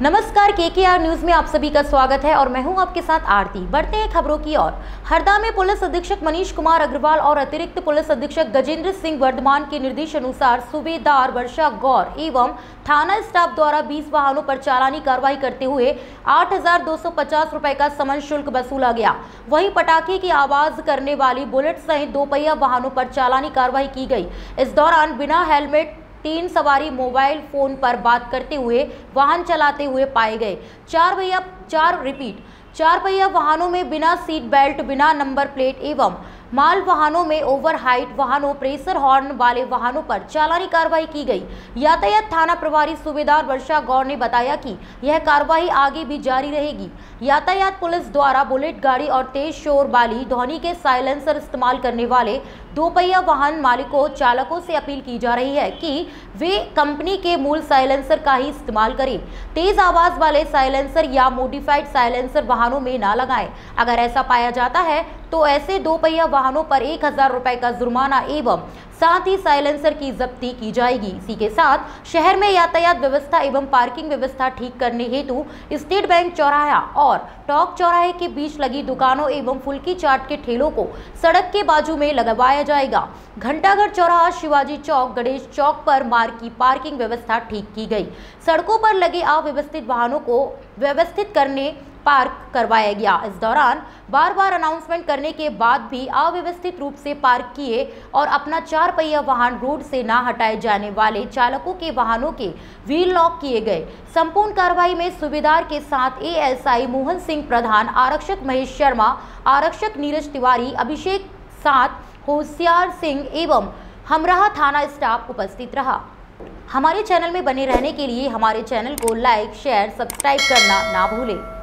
नमस्कार के के आर न्यूज़ में आप सभी का स्वागत है और मैं हूँ आपके साथ आरती। बढ़ते हैं खबरों की ओर। हरदा में पुलिस अधीक्षक मनीष कुमार अग्रवाल और अतिरिक्त पुलिस अधीक्षक गजेंद्र सिंह वर्धमान के निर्देश अनुसार सूबेदार वर्षा गौर एवं थाना स्टाफ द्वारा 20 वाहनों पर चालानी कार्रवाई करते हुए आठ रुपए का समन शुल्क वसूला गया। वही पटाखे की आवाज़ करने वाली बुलेट सहित दोपहिया वाहनों पर चालानी कार्रवाई की गई। इस दौरान बिना हेलमेट तीन सवारी मोबाइल फ़ोन पर बात करते हुए वाहन चलाते हुए पाए गए। चार भैया चार, रिपीट, चार पहिया वाहनों में बिना सीट बेल्ट, बिना नंबर प्लेट एवं माल वाहनों में ओवर हाइट वाहनों, प्रेशर हॉर्न वाले वाहनों पर चालानी कार्रवाई की गई। यातायात थाना प्रभारी सूबेदार वर्षा गौर ने बताया कि यह कार्रवाई आगे भी जारी रहेगी। यातायात पुलिस द्वारा बुलेट गाड़ी और तेज शोर वाली ध्वनि के साइलेंसर इस्तेमाल करने वाले दो पहिया वाहन मालिकों, चालकों से अपील की जा रही है कि वे कंपनी के मूल साइलेंसर का ही इस्तेमाल करें। तेज आवाज़ वाले साइलेंसर या मोडिफाइड साइलेंसर वाहनों में ना लगाएँ। अगर ऐसा पाया जाता है तो ऐसे दो पहिया वाहनों पर एक हज़ार रुपए का जुर्माना एवं साथ ही साइलेंसर की जब्ती की जाएगी। इसी के साथ शहर में यातायात व्यवस्था एवं पार्किंग व्यवस्था ठीक करने हेतु स्टेट बैंक चौराहा और टॉक चौराहे के बीच लगी दुकानों एवं फुल्की चाट के ठेलों को सड़क के बाजू में लगवाया जाएगा। घंटाघर चौराहा शिवाजी चौक, गणेश चौक पर मार्ग की पार्किंग व्यवस्था ठीक की गई। सड़कों पर लगे अव्यवस्थित वाहनों को व्यवस्थित करने पार्क करवाया गया। इस दौरान बार बार अनाउंसमेंट करने के बाद भी अव्यवस्थित रूप से पार्क किए और अपना चार पहिया वाहन रोड से ना हटाए जाने वाले चालकों के वाहनों के व्हील लॉक किए गए। संपूर्ण कार्रवाई में सुबेदार के साथ एएसआई मोहन सिंह प्रधान, आरक्षक महेश शर्मा, आरक्षक नीरज तिवारी, अभिषेक साथ होशियार सिंह एवं हमराहा थाना स्टाफ उपस्थित रहा। हमारे चैनल में बने रहने के लिए हमारे चैनल को लाइक शेयर सब्सक्राइब करना ना भूलें।